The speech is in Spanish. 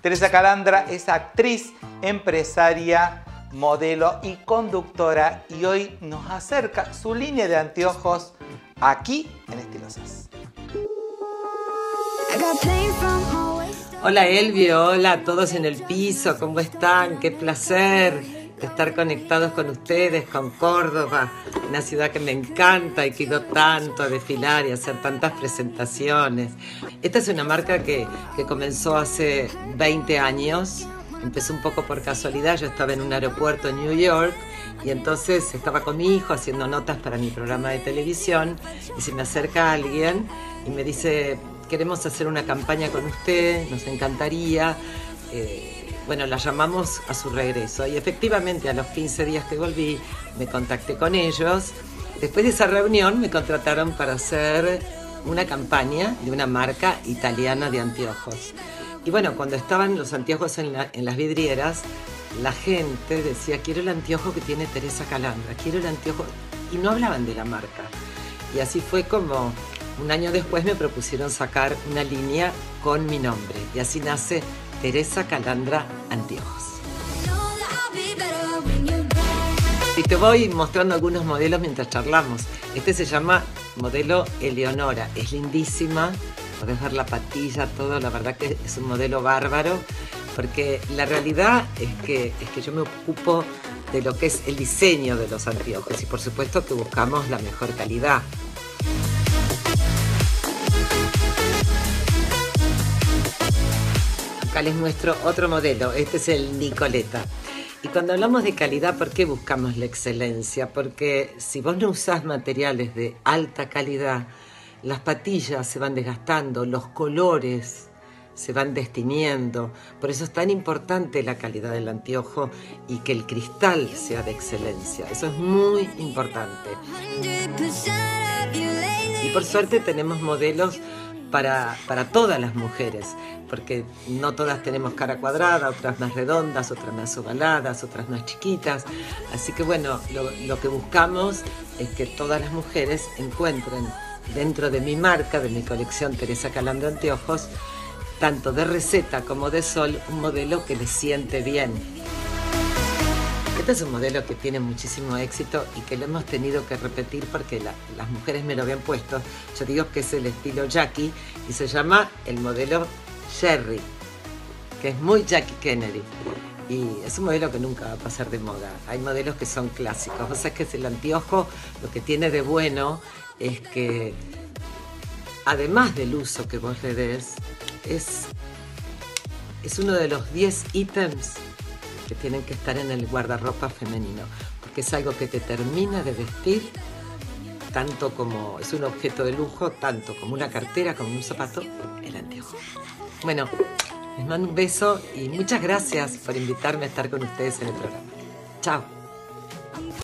Teresa Calandra es actriz, empresaria, modelo y conductora y hoy nos acerca su línea de anteojos aquí en Estilosas. Hola Elvio, hola a todos en el piso, ¿cómo están? Qué placer estar conectados con ustedes, con Córdoba, una ciudad que me encanta y que ido tanto a desfilar y hacer tantas presentaciones. Esta es una marca que, que comenzó hace 20 años, empezó un poco por casualidad, yo estaba en un aeropuerto en New York y entonces estaba con mi hijo haciendo notas para mi programa de televisión y se me acerca alguien y me dice, queremos hacer una campaña con usted, nos encantaría. Eh, bueno, la llamamos a su regreso y efectivamente a los 15 días que volví me contacté con ellos. Después de esa reunión me contrataron para hacer una campaña de una marca italiana de anteojos. Y bueno, cuando estaban los anteojos en, en las vidrieras, la gente decía, quiero el anteojo que tiene Teresa Calandra, quiero el anteojo... Y no hablaban de la marca. Y así fue como un año después me propusieron sacar una línea con mi nombre. Y así nace Teresa Calandra Anteojos. Y te voy mostrando algunos modelos mientras charlamos. Este se llama modelo Eleonora. Es lindísima. Podés ver la patilla, todo. La verdad que es un modelo bárbaro. Porque la realidad es que, es que yo me ocupo de lo que es el diseño de los anteojos. Y por supuesto que buscamos la mejor calidad. Acá les muestro otro modelo. Este es el Nicoleta. Y cuando hablamos de calidad, ¿por qué buscamos la excelencia? Porque si vos no usás materiales de alta calidad, las patillas se van desgastando, los colores se van destiniendo. Por eso es tan importante la calidad del anteojo y que el cristal sea de excelencia. Eso es muy importante. Y por suerte tenemos modelos para, todas las mujeres, porque no todas tenemos cara cuadrada, otras más redondas, otras más ovaladas, otras más chiquitas. Así que bueno, lo, lo que buscamos es que todas las mujeres encuentren dentro de mi marca, de mi colección Teresa Calando Anteojos, tanto de receta como de sol, un modelo que les siente bien. Este es un modelo que tiene muchísimo éxito y que lo hemos tenido que repetir porque la, las mujeres me lo habían puesto. Yo digo que es el estilo Jackie y se llama el modelo Sherry, que es muy Jackie Kennedy. Y es un modelo que nunca va a pasar de moda. Hay modelos que son clásicos. O sea, que es el anteojo, lo que tiene de bueno es que, además del uso que vos le des, es, es uno de los 10 ítems que tienen que estar en el guardarropa femenino, porque es algo que te termina de vestir, tanto como es un objeto de lujo, tanto como una cartera, como un zapato, el anteojo. Bueno, les mando un beso y muchas gracias por invitarme a estar con ustedes en el programa. Chao.